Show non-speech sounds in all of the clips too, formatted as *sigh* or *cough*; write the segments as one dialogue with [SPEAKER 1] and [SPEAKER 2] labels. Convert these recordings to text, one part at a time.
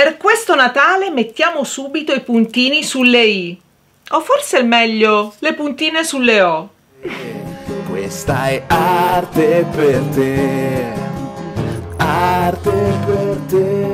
[SPEAKER 1] Per questo Natale mettiamo subito i puntini sulle i. O forse è meglio le puntine sulle o.
[SPEAKER 2] Questa è arte per te, arte per te.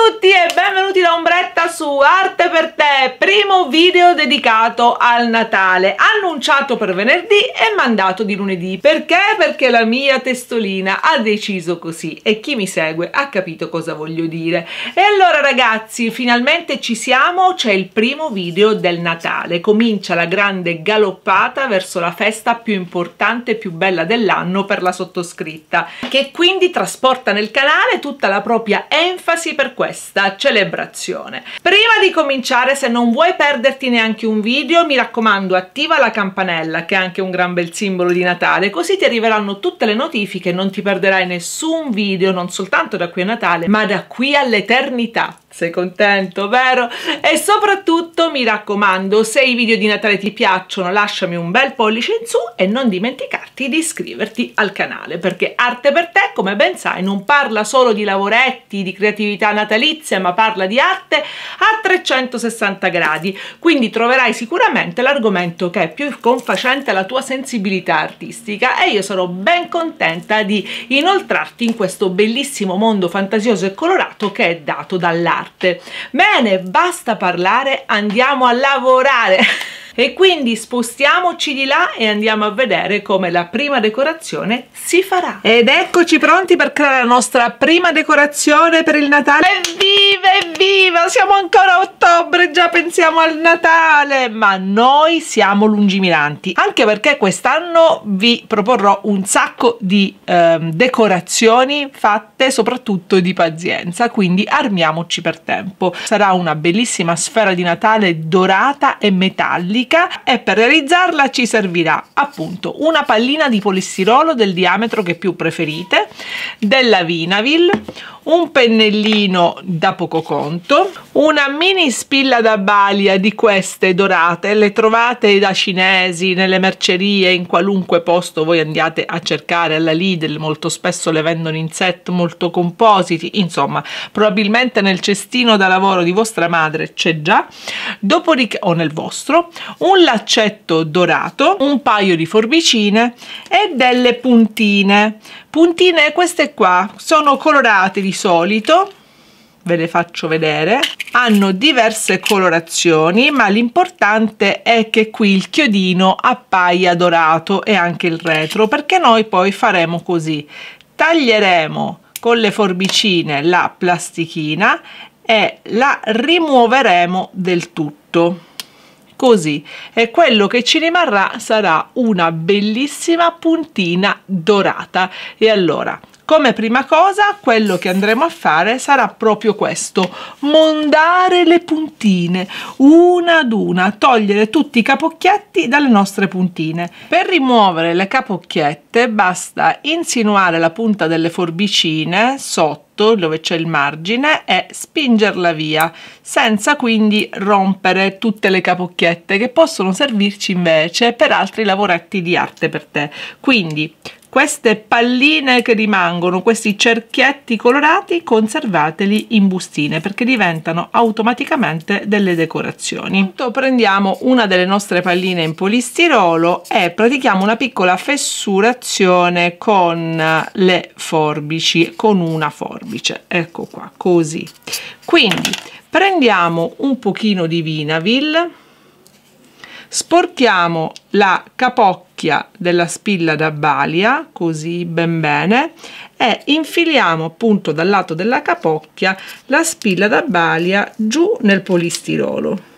[SPEAKER 1] A tutti e benvenuti da Ombretta su Arte per te, primo video dedicato al Natale, annunciato per venerdì e mandato di lunedì. Perché? Perché la mia testolina ha deciso così e chi mi segue ha capito cosa voglio dire. E allora ragazzi, finalmente ci siamo, c'è il primo video del Natale, comincia la grande galoppata verso la festa più importante e più bella dell'anno per la sottoscritta, che quindi trasporta nel canale tutta la propria enfasi per questa celebrazione. Prima di cominciare, se non vuoi perderti neanche un video, mi raccomando attiva la campanella che è anche un gran bel simbolo di Natale, così ti arriveranno tutte le notifiche e non ti perderai nessun video, non soltanto da qui a Natale, ma da qui all'eternità. Sei contento, vero? E soprattutto mi raccomando, se i video di Natale ti piacciono, lasciami un bel pollice in su e non dimenticarti di iscriverti al canale, perché Arte per te, come ben sai, non parla solo di lavoretti, di creatività natalizia, ma parla di arte a 360 gradi. Quindi troverai sicuramente l'argomento che è più confacente alla tua sensibilità artistica e io sarò ben contenta di inoltrarti in questo bellissimo mondo fantasioso e colorato che è dato dall'arte parte. Bene, basta parlare, andiamo a lavorare. *laughs* e quindi spostiamoci di là e andiamo a vedere come la prima decorazione si farà. Ed eccoci pronti per creare la nostra prima decorazione per il Natale. Evviva, evviva! Siamo ancora a ottobre, già pensiamo al Natale! Ma noi siamo lungimiranti, anche perché quest'anno vi proporrò un sacco di ehm, decorazioni fatte soprattutto di pazienza, quindi armiamoci per tempo. Sarà una bellissima sfera di Natale dorata e metallica metallica e per realizzarla ci servirà appunto una pallina di polistirolo del diametro che più preferite, della Vinavil, un pennellino da poco conto, una mini spilla da balia di queste dorate, le trovate da cinesi, nelle mercerie, in qualunque posto voi andiate a cercare, alla Lidl molto spesso le vendono in set molto compositi, insomma probabilmente nel cestino da lavoro di vostra madre c'è già, dopodiché o nel vostro, un laccetto dorato, un paio di forbicine e delle puntine. Puntine queste qua sono colorate di solito, ve le faccio vedere hanno diverse colorazioni ma l'importante è che qui il chiodino appaia dorato e anche il retro perché noi poi faremo così. Taglieremo con le forbicine la plastichina e la rimuoveremo del tutto. Così e quello che ci rimarrà sarà una bellissima puntina dorata. E allora come prima cosa quello che andremo a fare sarà proprio questo mondare le puntine una ad una togliere tutti i capocchietti dalle nostre puntine. Per rimuovere le capocchiette basta insinuare la punta delle forbicine sotto dove c'è il margine e spingerla via senza quindi rompere tutte le capocchiette che possono servirci invece per altri lavoretti di arte per te. Quindi queste palline che rimangono, questi cerchietti colorati, conservateli in bustine perché diventano automaticamente delle decorazioni. Prendiamo una delle nostre palline in polistirolo e pratichiamo una piccola fessurazione con le forbici, con una forbice, ecco qua, così. Quindi prendiamo un pochino di Vinavil, sporchiamo la capocchia della spilla da balia così ben bene e infiliamo appunto dal lato della capocchia la spilla da balia giù nel polistirolo.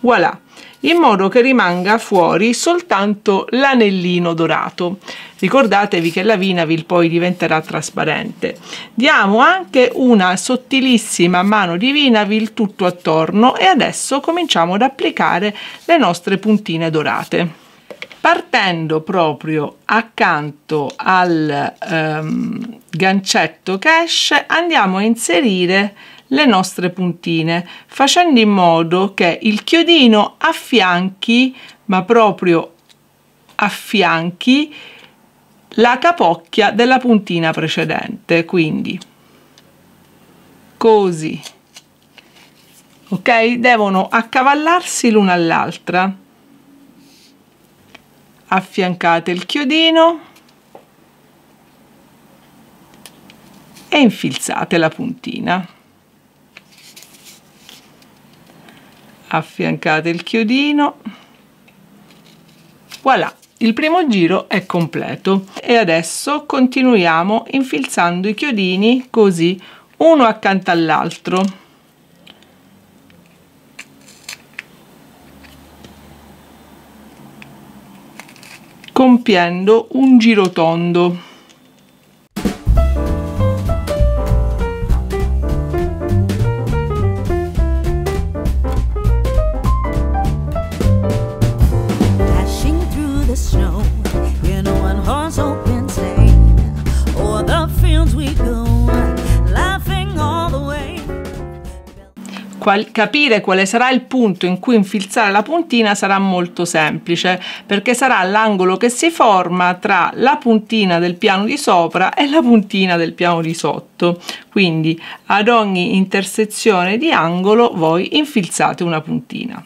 [SPEAKER 1] Voilà in modo che rimanga fuori soltanto l'anellino dorato. Ricordatevi che la vinavil poi diventerà trasparente. Diamo anche una sottilissima mano di vinavil tutto attorno e adesso cominciamo ad applicare le nostre puntine dorate partendo proprio accanto al um, gancetto che esce andiamo a inserire le nostre puntine facendo in modo che il chiodino affianchi ma proprio affianchi la capocchia della puntina precedente. Quindi così. Ok? Devono accavallarsi l'una all'altra affiancate il chiodino e infilzate la puntina. Affiancate il chiodino. Voilà il primo giro è completo. E adesso continuiamo infilzando i chiodini così uno accanto all'altro compiendo un giro tondo qual capire quale sarà il punto in cui infilzare la puntina sarà molto semplice perché sarà l'angolo che si forma tra la puntina del piano di sopra e la puntina del piano di sotto. Quindi ad ogni intersezione di angolo voi infilzate una puntina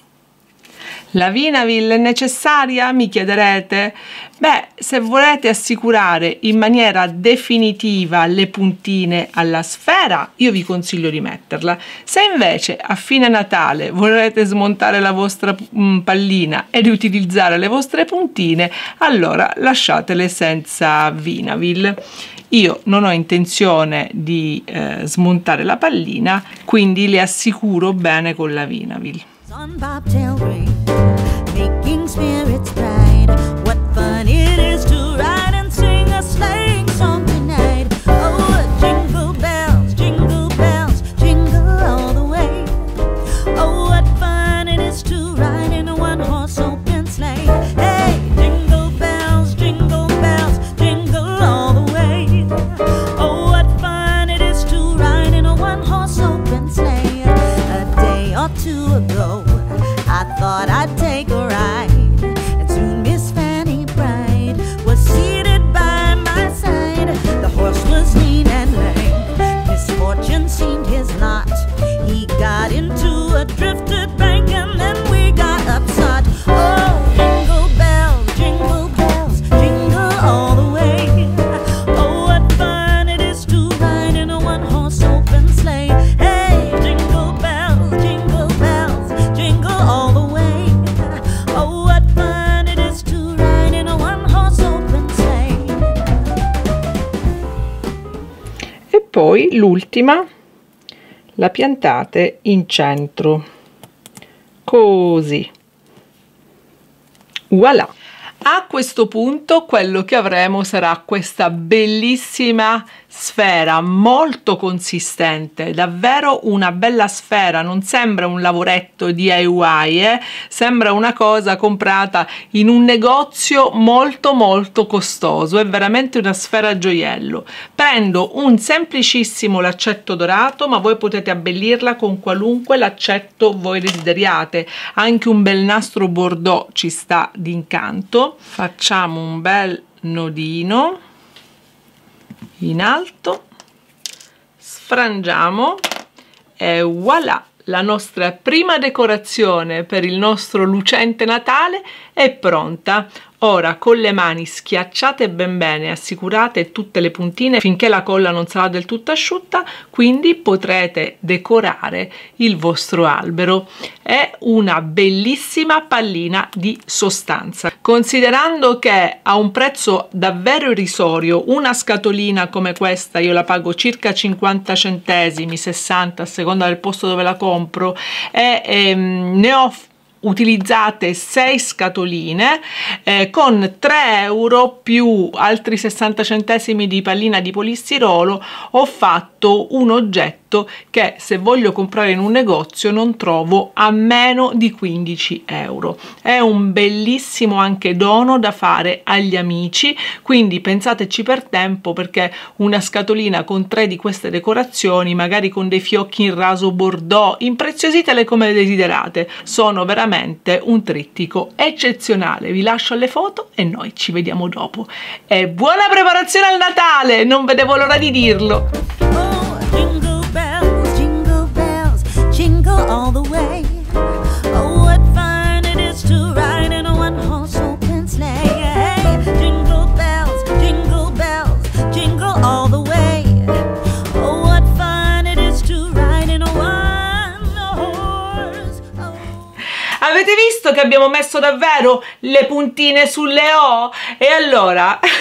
[SPEAKER 1] la Vinaville è necessaria? Mi chiederete? Beh, se volete assicurare in maniera definitiva le puntine alla sfera, io vi consiglio di metterla. Se invece a fine Natale volete smontare la vostra mm, pallina e riutilizzare le vostre puntine, allora lasciatele senza Vinaville. Io non ho intenzione di eh, smontare la pallina, quindi le assicuro bene con la Vinaville. Poi l'ultima la piantate in centro. Così. Voilà. A questo punto quello che avremo sarà questa bellissima sfera molto consistente davvero una bella sfera non sembra un lavoretto DIY eh? sembra una cosa comprata in un negozio molto molto costoso è veramente una sfera gioiello. Prendo un semplicissimo laccetto dorato ma voi potete abbellirla con qualunque laccetto voi desideriate. Anche un bel nastro bordeaux ci sta d'incanto. Facciamo un bel nodino in alto sfrangiamo e voilà la nostra prima decorazione per il nostro lucente Natale è pronta Ora con le mani schiacciate ben bene, assicurate tutte le puntine finché la colla non sarà del tutto asciutta, quindi potrete decorare il vostro albero. È una bellissima pallina di sostanza. Considerando che a un prezzo davvero irrisorio, una scatolina come questa io la pago circa 50 centesimi, 60 a seconda del posto dove la compro e ehm, ne ho utilizzate 6 scatoline eh, con 3 euro più altri 60 centesimi di pallina di polistirolo ho fatto un oggetto che se voglio comprare in un negozio non trovo a meno di 15 euro. È un bellissimo anche dono da fare agli amici quindi pensateci per tempo perché una scatolina con tre di queste decorazioni magari con dei fiocchi in raso bordeaux impreziositele come desiderate sono veramente veramente un trittico eccezionale. Vi lascio le foto e noi ci vediamo dopo. E buona preparazione al Natale! Non vedevo l'ora di dirlo all the way. Oh, what fun it is to ride in a one horse jingle bells, jingle
[SPEAKER 3] bells, jingle all the way. Oh, what fun it is to ride in a one horse. Oh.
[SPEAKER 1] Avete visto che abbiamo messo davvero le puntine sulle O? E allora. *laughs*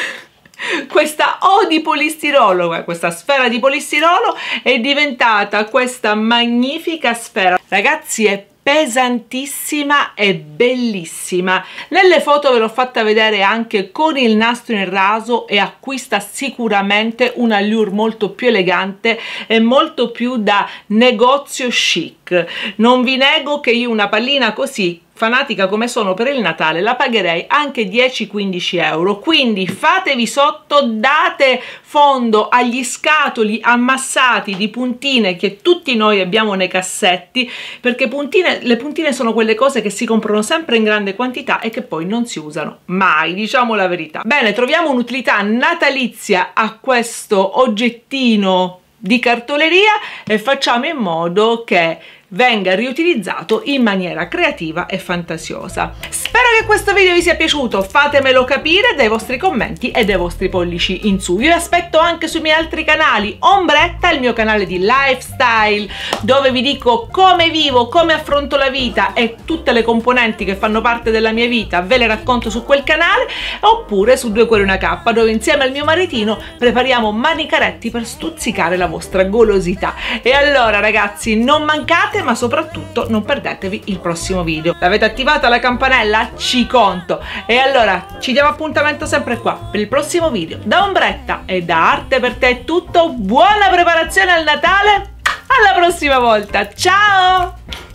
[SPEAKER 1] questa O di polistirolo, questa sfera di polistirolo è diventata questa magnifica sfera. Ragazzi è pesantissima e bellissima nelle foto ve l'ho fatta vedere anche con il nastro in raso e acquista sicuramente un allure molto più elegante e molto più da negozio chic non vi nego che io una pallina così fanatica come sono per il Natale la pagherei anche 10-15 euro. Quindi fatevi sotto date fondo agli scatoli ammassati di puntine che tutti noi abbiamo nei cassetti perché puntine, le puntine sono quelle cose che si comprano sempre in grande quantità e che poi non si usano mai diciamo la verità. Bene troviamo un'utilità natalizia a questo oggettino di cartoleria e facciamo in modo che venga riutilizzato in maniera creativa e fantasiosa. Spero che questo video vi sia piaciuto, fatemelo capire dai vostri commenti e dai vostri pollici in su. Vi aspetto anche sui miei altri canali, Ombretta, il mio canale di lifestyle, dove vi dico come vivo, come affronto la vita e tutte le componenti che fanno parte della mia vita, ve le racconto su quel canale, oppure su Due Cuori Una K, dove insieme al mio maritino prepariamo manicaretti per stuzzicare la vostra golosità. E allora ragazzi, non mancate ma soprattutto non perdetevi il prossimo video. L'avete attivata la campanella? Ci conto! E allora ci diamo appuntamento sempre qua per il prossimo video. Da Ombretta e da Arte per te è tutto, buona preparazione al Natale, alla prossima volta, ciao!